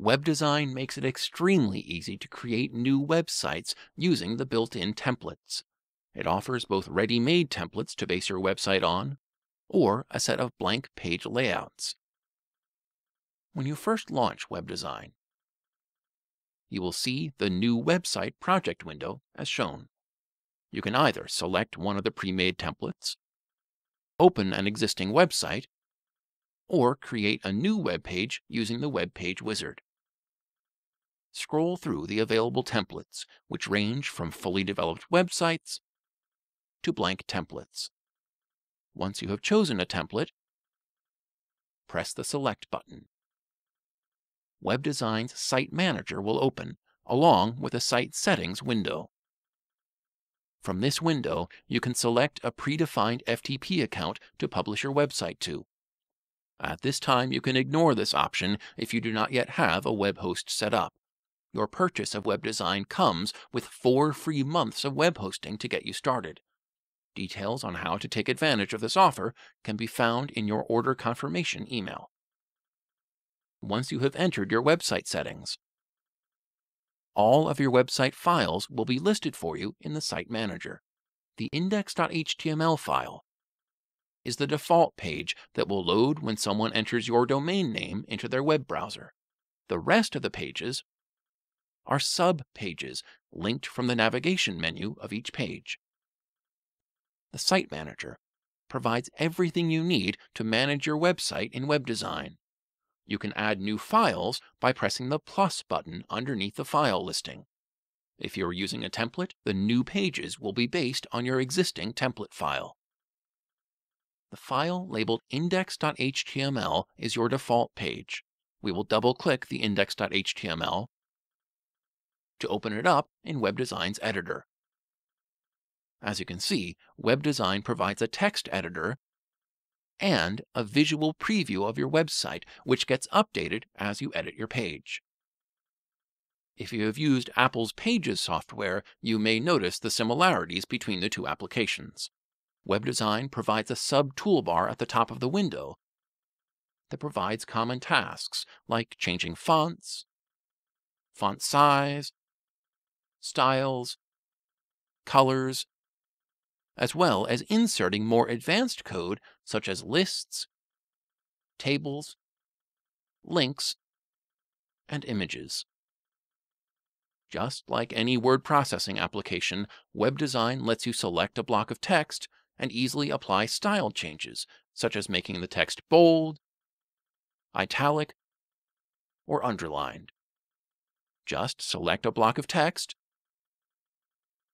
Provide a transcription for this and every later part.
Web design makes it extremely easy to create new websites using the built-in templates. It offers both ready-made templates to base your website on, or a set of blank page layouts. When you first launch web design, you will see the New Website project window as shown. You can either select one of the pre-made templates, open an existing website, or create a new web page using the Web Page Wizard. Scroll through the available templates, which range from fully developed websites to blank templates. Once you have chosen a template, press the Select button. Web Design's Site Manager will open, along with a Site Settings window. From this window, you can select a predefined FTP account to publish your website to. At this time, you can ignore this option if you do not yet have a web host set up. Your purchase of web design comes with four free months of web hosting to get you started. Details on how to take advantage of this offer can be found in your order confirmation email. Once you have entered your website settings, all of your website files will be listed for you in the Site Manager. The index.html file is the default page that will load when someone enters your domain name into their web browser. The rest of the pages are sub-pages linked from the navigation menu of each page. The Site Manager provides everything you need to manage your website in web design. You can add new files by pressing the plus button underneath the file listing. If you're using a template, the new pages will be based on your existing template file. The file labeled index.html is your default page. We will double-click the index.html to open it up in Web Design's editor. As you can see, Web Design provides a text editor and a visual preview of your website, which gets updated as you edit your page. If you have used Apple's Pages software, you may notice the similarities between the two applications. Web Design provides a sub-toolbar at the top of the window that provides common tasks like changing fonts, font size, styles, colors, as well as inserting more advanced code such as lists, tables, links, and images. Just like any word processing application, web design lets you select a block of text and easily apply style changes, such as making the text bold, italic, or underlined. Just select a block of text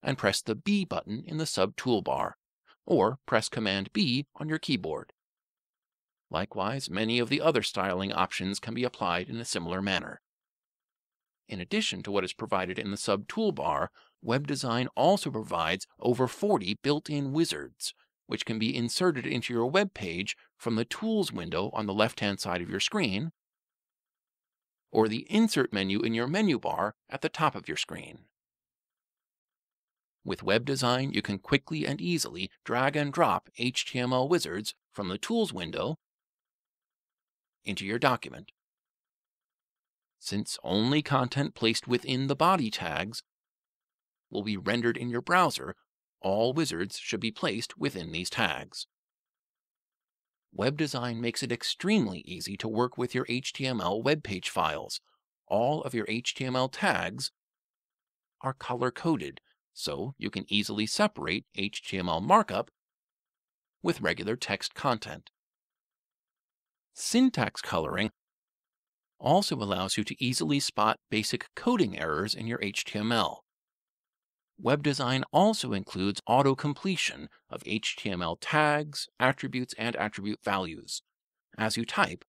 and press the B button in the sub toolbar, or press Command B on your keyboard. Likewise, many of the other styling options can be applied in a similar manner. In addition to what is provided in the sub toolbar, Web Design also provides over 40 built-in wizards, which can be inserted into your web page from the Tools window on the left-hand side of your screen, or the Insert menu in your menu bar at the top of your screen. With web design, you can quickly and easily drag and drop HTML wizards from the Tools window into your document. Since only content placed within the body tags will be rendered in your browser, all wizards should be placed within these tags. Web design makes it extremely easy to work with your HTML web page files. All of your HTML tags are color-coded so you can easily separate HTML markup with regular text content. Syntax coloring also allows you to easily spot basic coding errors in your HTML. Web design also includes auto-completion of HTML tags, attributes, and attribute values. As you type,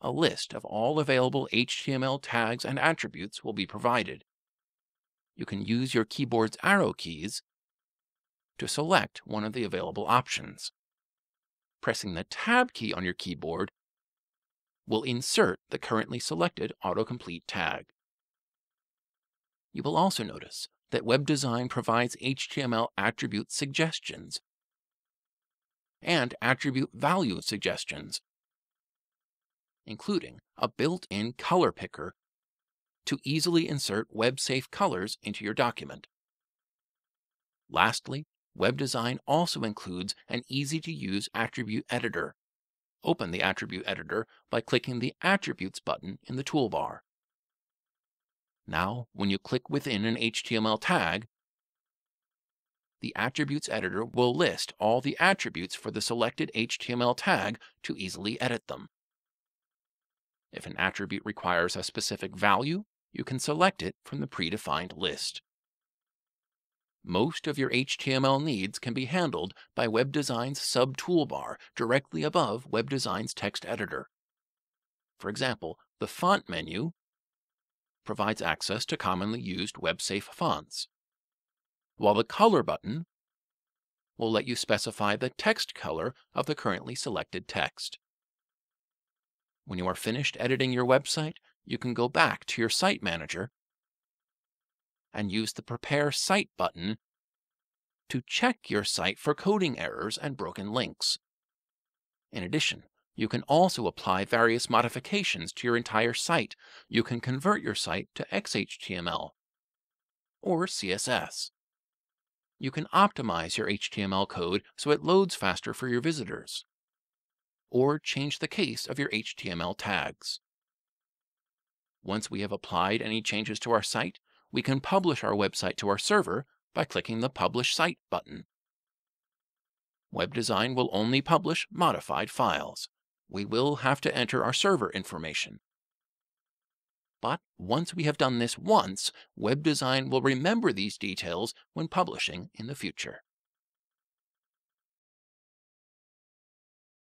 a list of all available HTML tags and attributes will be provided you can use your keyboard's arrow keys to select one of the available options. Pressing the Tab key on your keyboard will insert the currently selected autocomplete tag. You will also notice that Web Design provides HTML attribute suggestions and attribute value suggestions. including a built-in color picker to easily insert web-safe colors into your document. Lastly, web design also includes an easy-to-use attribute editor. Open the attribute editor by clicking the Attributes button in the toolbar. Now, when you click within an HTML tag, the Attributes editor will list all the attributes for the selected HTML tag to easily edit them. If an attribute requires a specific value, you can select it from the predefined list. Most of your HTML needs can be handled by Web Design's sub-toolbar directly above Web Design's text editor. For example, the Font menu provides access to commonly used web-safe fonts, while the Color button will let you specify the text color of the currently selected text. When you are finished editing your website, you can go back to your Site Manager and use the Prepare Site button to check your site for coding errors and broken links. In addition, you can also apply various modifications to your entire site. You can convert your site to XHTML or CSS. You can optimize your HTML code so it loads faster for your visitors or change the case of your HTML tags. Once we have applied any changes to our site, we can publish our website to our server by clicking the Publish Site button. Web Design will only publish modified files. We will have to enter our server information. But once we have done this once, Web Design will remember these details when publishing in the future.